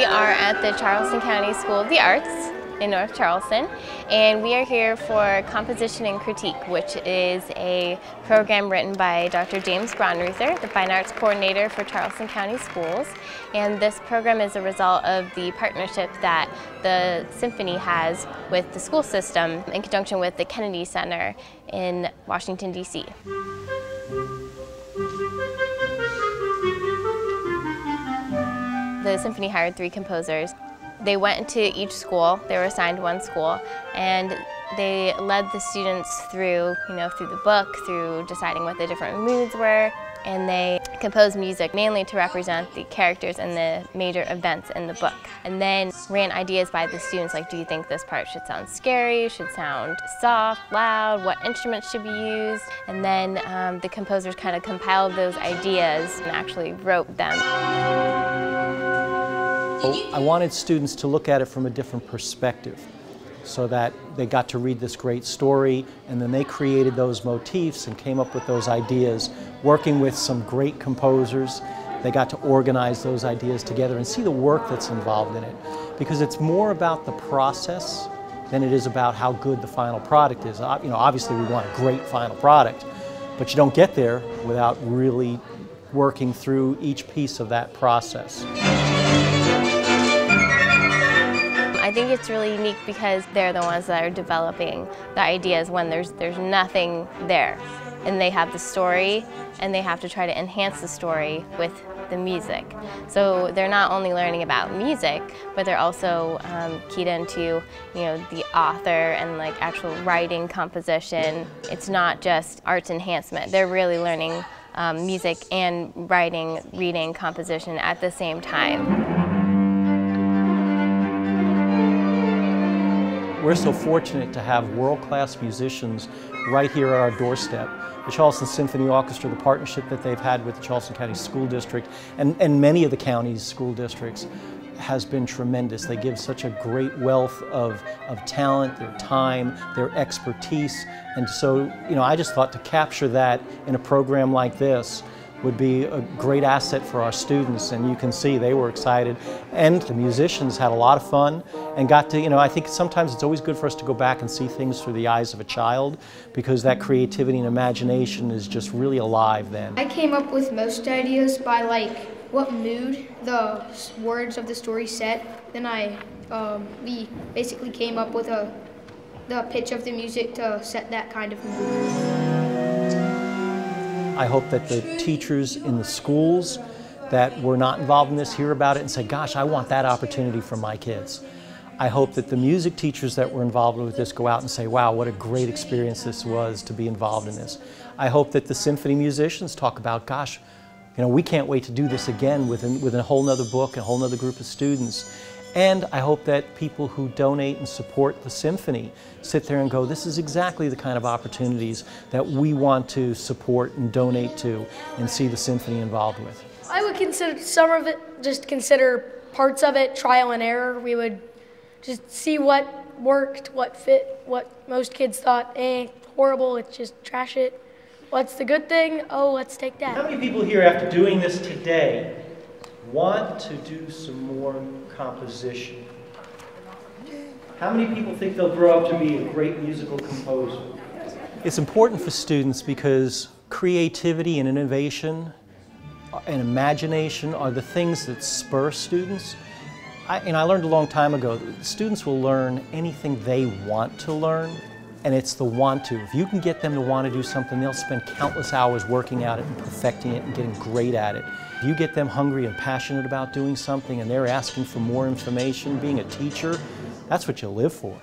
the Charleston County School of the Arts in North Charleston and we are here for Composition and Critique which is a program written by Dr. James Braunreuther, the Fine Arts Coordinator for Charleston County Schools and this program is a result of the partnership that the Symphony has with the school system in conjunction with the Kennedy Center in Washington DC. The symphony hired three composers. They went into each school, they were assigned one school, and they led the students through, you know, through the book, through deciding what the different moods were, and they composed music mainly to represent the characters and the major events in the book. And then ran ideas by the students like, do you think this part should sound scary, should sound soft, loud, what instruments should be used? And then um, the composers kind of compiled those ideas and actually wrote them. I wanted students to look at it from a different perspective so that they got to read this great story and then they created those motifs and came up with those ideas working with some great composers. They got to organize those ideas together and see the work that's involved in it because it's more about the process than it is about how good the final product is. You know, obviously we want a great final product, but you don't get there without really working through each piece of that process. I think it's really unique because they're the ones that are developing the ideas when there's, there's nothing there. And they have the story and they have to try to enhance the story with the music. So they're not only learning about music, but they're also um, keyed into you know the author and like actual writing composition. It's not just arts enhancement. They're really learning um, music and writing, reading, composition at the same time. We're so fortunate to have world-class musicians right here at our doorstep. The Charleston Symphony Orchestra, the partnership that they've had with the Charleston County School District and, and many of the county's school districts has been tremendous. They give such a great wealth of, of talent, their time, their expertise. And so, you know, I just thought to capture that in a program like this would be a great asset for our students and you can see they were excited and the musicians had a lot of fun and got to, you know, I think sometimes it's always good for us to go back and see things through the eyes of a child because that creativity and imagination is just really alive then. I came up with most ideas by like what mood the words of the story set. Then I, um, we basically came up with a, the pitch of the music to set that kind of mood. I hope that the teachers in the schools that were not involved in this hear about it and say, gosh, I want that opportunity for my kids. I hope that the music teachers that were involved with this go out and say, wow, what a great experience this was to be involved in this. I hope that the symphony musicians talk about, gosh, you know, we can't wait to do this again with, an, with a whole nother book, a whole nother group of students. And I hope that people who donate and support the symphony sit there and go, this is exactly the kind of opportunities that we want to support and donate to and see the symphony involved with. I would consider some of it, just consider parts of it trial and error. We would just see what worked, what fit, what most kids thought, eh, horrible, let's just trash it. What's the good thing? Oh, let's take that. How many people here, after doing this today, want to do some more composition. How many people think they'll grow up to be a great musical composer? It's important for students because creativity and innovation and imagination are the things that spur students. I, and I learned a long time ago that students will learn anything they want to learn, and it's the want to. If you can get them to want to do something, they'll spend countless hours working at it and perfecting it and getting great at it. If you get them hungry and passionate about doing something and they're asking for more information, being a teacher, that's what you live for.